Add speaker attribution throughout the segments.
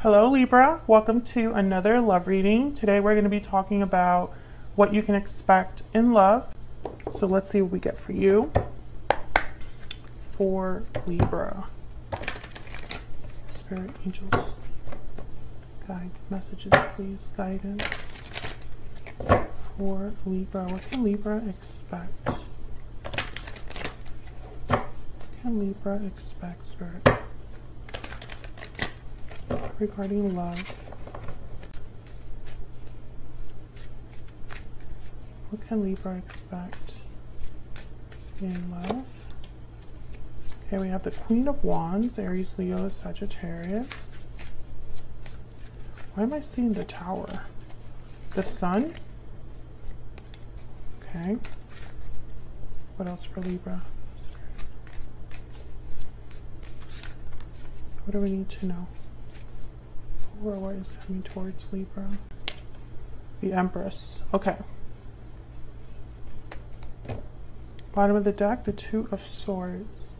Speaker 1: Hello, Libra. Welcome to another love reading. Today we're going to be talking about what you can expect in love. So let's see what we get for you for Libra. Spirit angels, guides, messages, please, guidance for Libra. What can Libra expect? What can Libra expect, Spirit? Regarding love. What can Libra expect in love? Okay, we have the Queen of Wands, Aries, Leo, Sagittarius. Why am I seeing the Tower? The Sun? Okay. What else for Libra? What do we need to know? Or what is coming towards Libra? The Empress. Okay. Bottom of the deck, the Two of Swords.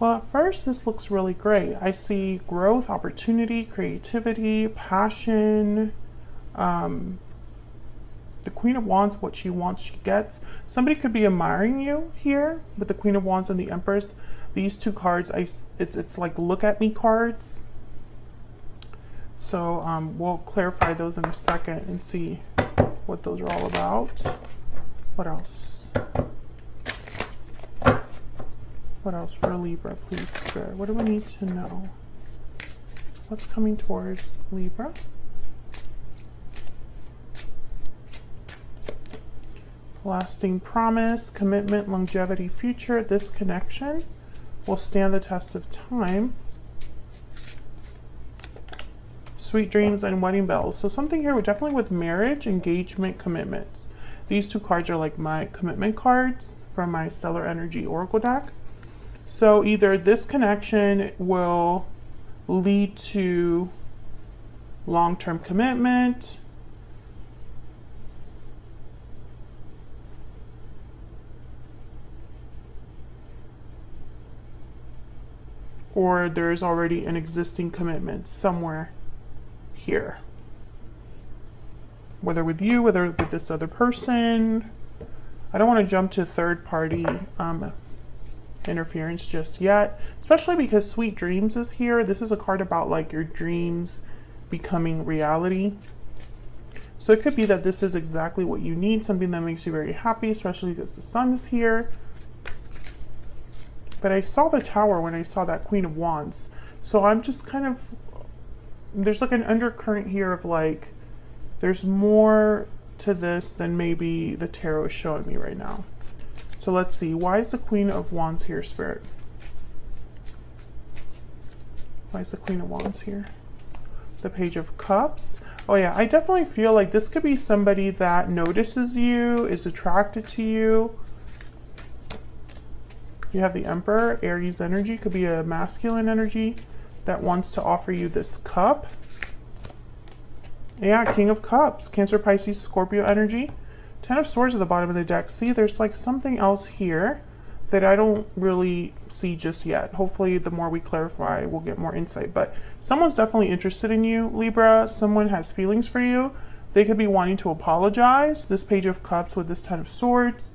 Speaker 1: Well, at first, this looks really great. I see growth, opportunity, creativity, passion. Um, the Queen of Wands, what she wants, she gets. Somebody could be admiring you here with the Queen of Wands and the Empress. These two cards, I, it's, it's like look at me cards. So um, we'll clarify those in a second and see what those are all about. What else? What else for Libra, please, sir? What do we need to know? What's coming towards Libra? Lasting promise, commitment, longevity, future. This connection will stand the test of time. Sweet Dreams, and Wedding Bells. So something here, definitely with marriage, engagement, commitments. These two cards are like my commitment cards from my Stellar Energy Oracle deck. So either this connection will lead to long-term commitment, or there's already an existing commitment somewhere here. Whether with you, whether with this other person. I don't want to jump to third party um, interference just yet, especially because Sweet Dreams is here. This is a card about like your dreams becoming reality. So it could be that this is exactly what you need, something that makes you very happy, especially because the sun is here. But I saw the tower when I saw that Queen of Wands. So I'm just kind of there's like an undercurrent here of like there's more to this than maybe the tarot is showing me right now. So let's see. Why is the Queen of Wands here, Spirit? Why is the Queen of Wands here? The Page of Cups. Oh yeah, I definitely feel like this could be somebody that notices you, is attracted to you. You have the Emperor, Aries energy, could be a masculine energy that wants to offer you this cup. Yeah, King of Cups, Cancer, Pisces, Scorpio energy. Ten of Swords at the bottom of the deck. See, there's like something else here that I don't really see just yet. Hopefully, the more we clarify, we'll get more insight. But someone's definitely interested in you, Libra. Someone has feelings for you. They could be wanting to apologize. This Page of Cups with this Ten of Swords.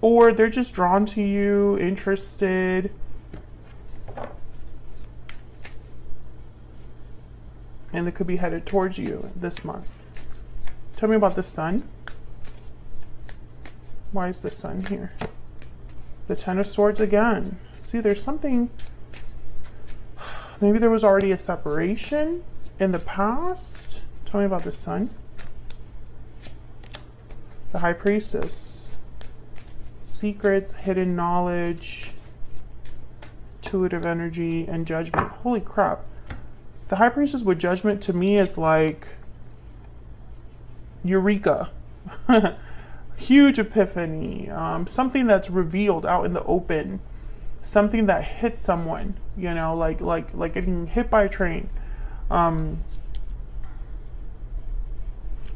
Speaker 1: Or they're just drawn to you, interested. And it could be headed towards you this month. Tell me about the sun. Why is the sun here? The Ten of Swords again. See, there's something. Maybe there was already a separation in the past. Tell me about the sun. The High Priestess. Secrets, hidden knowledge, intuitive energy, and judgment. Holy crap the high priestess with judgment to me is like eureka. Huge epiphany. Um, something that's revealed out in the open. Something that hits someone you know like like like getting hit by a train. Um,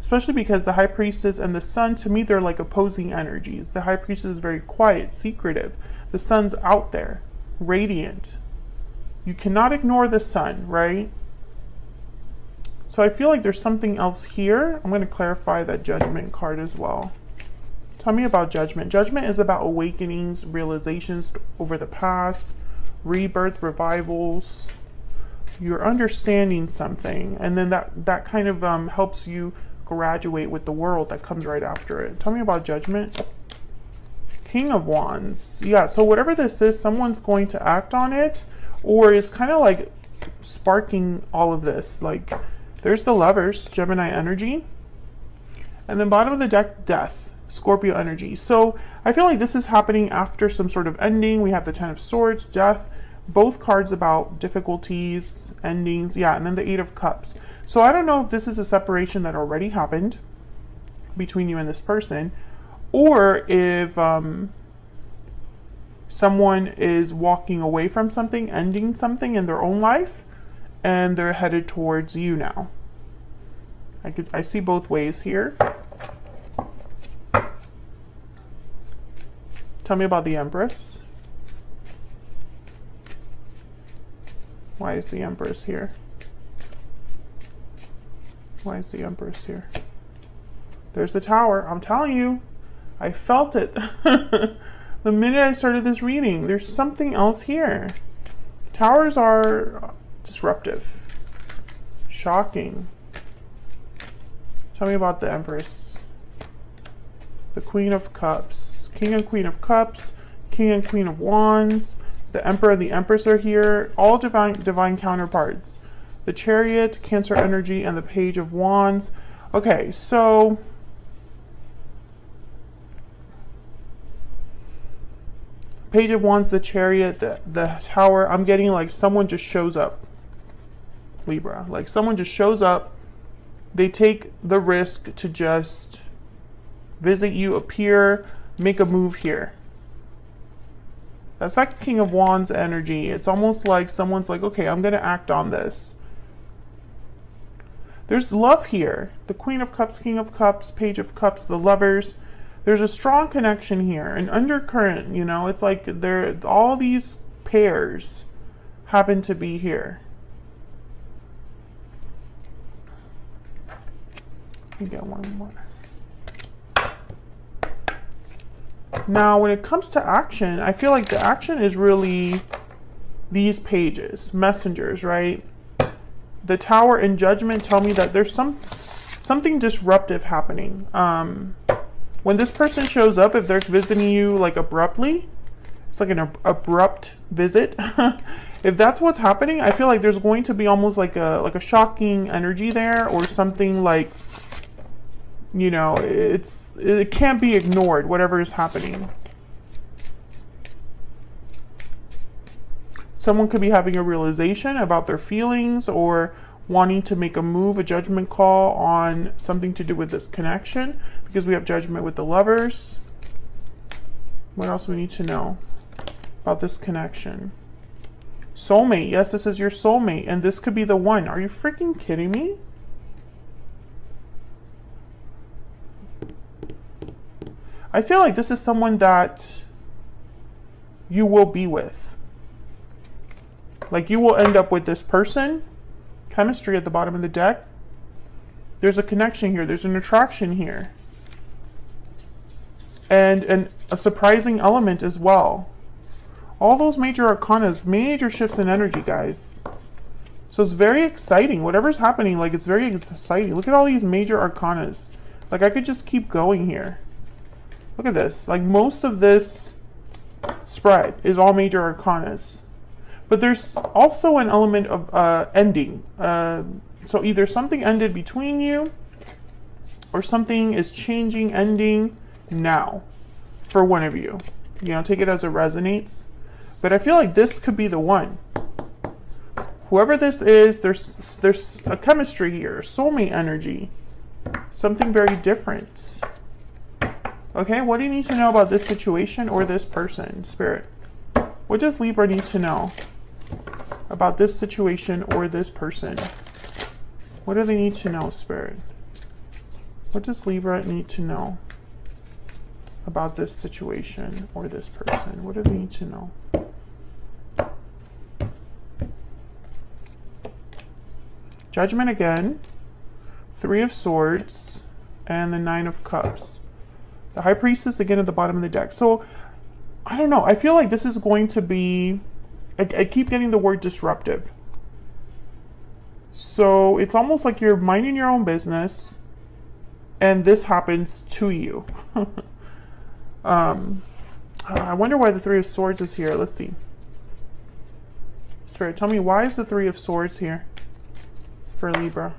Speaker 1: especially because the high priestess and the sun to me they're like opposing energies. The high priestess is very quiet secretive. The sun's out there radiant. You cannot ignore the sun, right? So I feel like there's something else here. I'm going to clarify that judgment card as well. Tell me about judgment. Judgment is about awakenings, realizations over the past, rebirth, revivals. You're understanding something, and then that that kind of um, helps you graduate with the world that comes right after it. Tell me about judgment. King of Wands. Yeah, so whatever this is, someone's going to act on it, or is kind of like sparking all of this. Like, there's the lovers, Gemini energy. And then bottom of the deck, death. Scorpio energy. So I feel like this is happening after some sort of ending. We have the Ten of Swords, Death, both cards about difficulties, endings. Yeah, and then the Eight of Cups. So I don't know if this is a separation that already happened between you and this person, or if um, someone is walking away from something, ending something in their own life, and they're headed towards you now. I could I see both ways here. Tell me about the Empress. Why is the Empress here? Why is the Empress here? There's the tower. I'm telling you, I felt it. the minute I started this reading, there's something else here. Towers are disruptive, shocking. Tell me about the Empress. The Queen of Cups. King and Queen of Cups, King and Queen of Wands, the Emperor and the Empress are here, all divine divine counterparts. The Chariot, Cancer energy, and the Page of Wands. Okay, so Page of Wands, the Chariot, the, the Tower. I'm getting like someone just shows up. Libra. Like someone just shows up. They take the risk to just visit you, appear, make a move here. That's like King of Wands energy. It's almost like someone's like, okay, I'm going to act on this. There's love here. The Queen of Cups, King of Cups, Page of Cups, the lovers. There's a strong connection here, an undercurrent, you know, it's like there all these pairs happen to be here. Me get one more. Now, when it comes to action, I feel like the action is really these pages, messengers, right? The tower and judgment tell me that there's some something disruptive happening. Um, when this person shows up, if they're visiting you like abruptly, it's like an ab abrupt visit. if that's what's happening, I feel like there's going to be almost like a like a shocking energy there, or something like you know, it's it can't be ignored, whatever is happening. Someone could be having a realization about their feelings or wanting to make a move, a judgment call on something to do with this connection because we have judgment with the lovers. What else we need to know about this connection? Soulmate. Yes, this is your soulmate, and this could be the one. Are you freaking kidding me? I feel like this is someone that you will be with. Like you will end up with this person. Chemistry at the bottom of the deck. There's a connection here. There's an attraction here. And an, a surprising element as well. All those major arcanas, major shifts in energy, guys. So it's very exciting. Whatever's happening, like, it's very exciting. Look at all these major arcanas. Like, I could just keep going here. Look at this. Like most of this spread is all major arcanas. But there's also an element of uh, ending. Uh, so either something ended between you or something is changing, ending now for one of you. You know, take it as it resonates. But I feel like this could be the one. Whoever this is, there's there's a chemistry here, soulmate energy, something very different. Okay, what do you need to know about this situation or this person, Spirit? What does Libra need to know about this situation or this person? What do they need to know, Spirit? What does Libra need to know about this situation or this person? What do they need to know? Judgment again, Three of Swords, and the Nine of Cups. The High Priestess again at the bottom of the deck. So, I don't know. I feel like this is going to be. I, I keep getting the word disruptive. So, it's almost like you're minding your own business, and this happens to you. um, I wonder why the Three of Swords is here. Let's see. Spirit, tell me why is the Three of Swords here for Libra?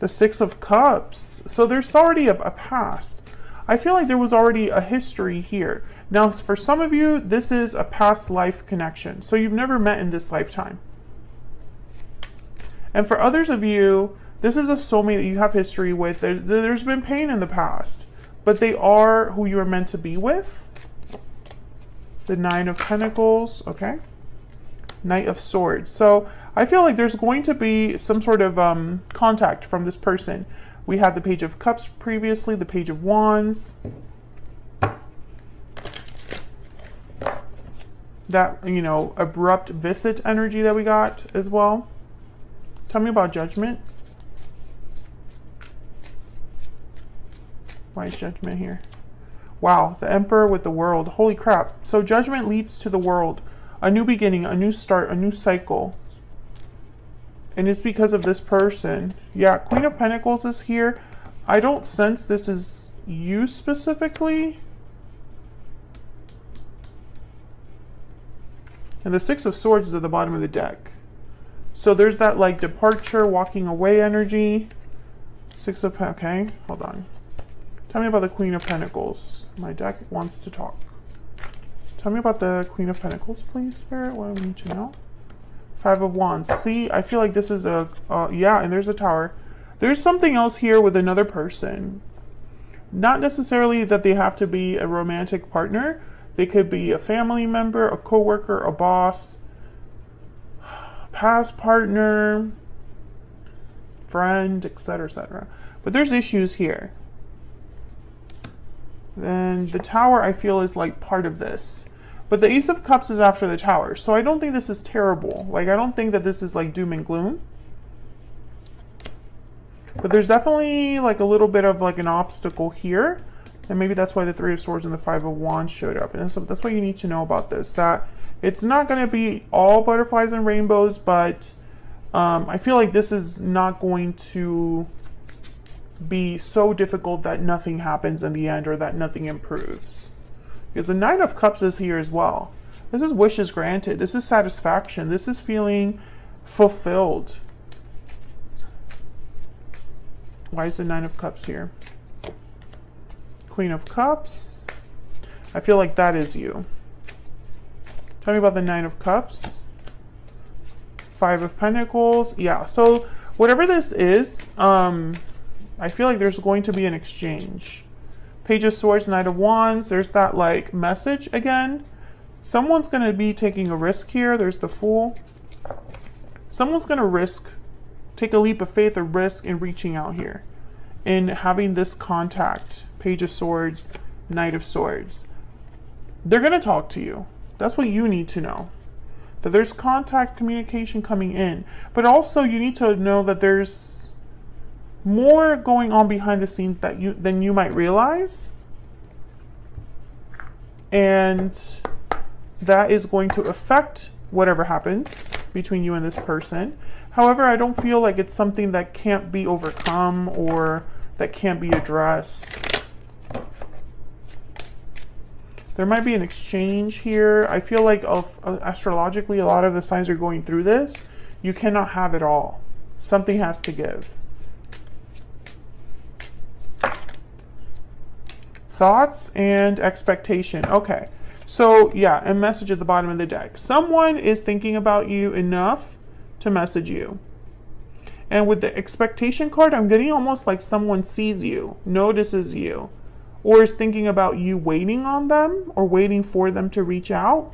Speaker 1: The Six of Cups. So there's already a, a past. I feel like there was already a history here. Now, for some of you, this is a past life connection. So you've never met in this lifetime. And for others of you, this is a soulmate that you have history with. There, there's been pain in the past, but they are who you are meant to be with. The Nine of Pentacles, okay? Knight of Swords. So I feel like there's going to be some sort of um, contact from this person. We had the Page of Cups previously, the Page of Wands. That, you know, abrupt visit energy that we got as well. Tell me about Judgment. Why is Judgment here? Wow, the Emperor with the world. Holy crap. So Judgment leads to the world a new beginning, a new start, a new cycle. And it's because of this person. Yeah, Queen of Pentacles is here. I don't sense this is you specifically. And the Six of Swords is at the bottom of the deck. So there's that like departure, walking away energy. Six of, okay, hold on. Tell me about the Queen of Pentacles. My deck wants to talk. Tell me about the Queen of Pentacles, please, Spirit. What do I need to know? Five of Wands. See, I feel like this is a, uh, yeah, and there's a tower. There's something else here with another person. Not necessarily that they have to be a romantic partner. They could be a family member, a coworker, a boss, past partner, friend, etc., etc. But there's issues here. Then the tower, I feel, is like part of this. But the Ace of Cups is after the tower, so I don't think this is terrible. Like, I don't think that this is like doom and gloom. But there's definitely like a little bit of like an obstacle here. And maybe that's why the Three of Swords and the Five of Wands showed up. And so that's what you need to know about this. That it's not going to be all butterflies and rainbows, but um, I feel like this is not going to be so difficult that nothing happens in the end or that nothing improves. Because the Nine of Cups is here as well. This is wishes granted. This is satisfaction. This is feeling fulfilled. Why is the Nine of Cups here? Queen of Cups. I feel like that is you. Tell me about the Nine of Cups. Five of Pentacles. Yeah, so whatever this is, um, I feel like there's going to be an exchange. Page of Swords, Knight of Wands, there's that like message again. Someone's going to be taking a risk here. There's the Fool. Someone's going to risk, take a leap of faith or risk in reaching out here. In having this contact. Page of Swords, Knight of Swords. They're going to talk to you. That's what you need to know. That there's contact communication coming in. But also you need to know that there's more going on behind the scenes that you than you might realize. And that is going to affect whatever happens between you and this person. However, I don't feel like it's something that can't be overcome or that can't be addressed. There might be an exchange here. I feel like of, uh, astrologically, a lot of the signs are going through this. You cannot have it all. Something has to give. Thoughts and expectation. Okay. So, yeah, a message at the bottom of the deck. Someone is thinking about you enough to message you. And with the expectation card, I'm getting almost like someone sees you, notices you, or is thinking about you waiting on them or waiting for them to reach out.